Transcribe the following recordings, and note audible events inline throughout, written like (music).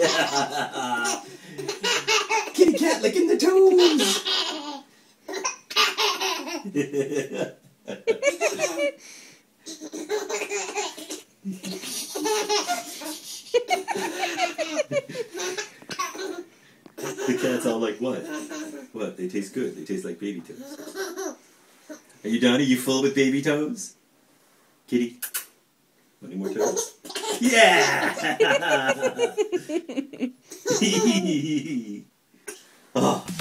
(laughs) Kitty cat licking the toes. the cat's all like, what? What? They taste good. They taste like baby toes. Are you done? Are you full with baby toes? Kitty? Want any more toes? (laughs) Yeah! oh. (laughs)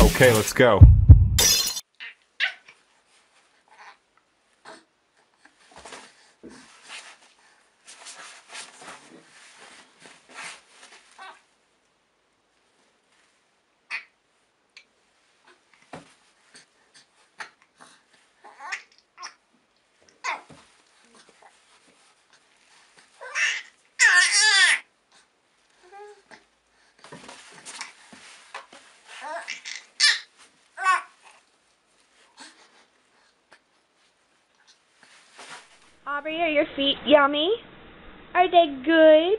(laughs) Okay, let's go. Aubrey, are your feet yummy? Are they good?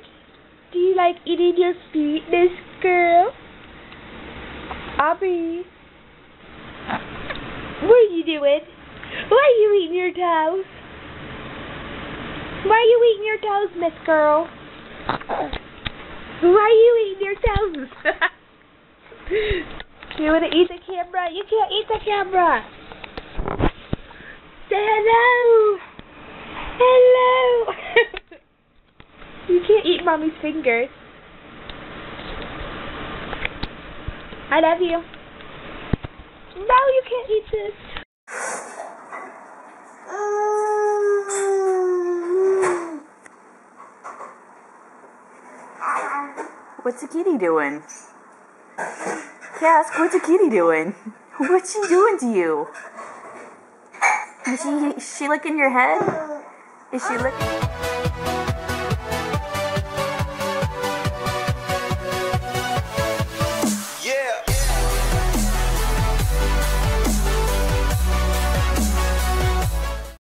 Do you like eating your feet, this girl? Aubrey. What are you doing? Why are you eating your toes? Why are you eating your toes, Miss Girl? Why are you eating your toes? (laughs) you want to eat the camera? You can't eat the camera. Say hello. Hello. you can't eat mommy's fingers. I love you. No, you can't eat this. What's a kitty doing? Cask, what's a kitty doing? What's she doing to you? Is she, is she licking your head? Is she licking?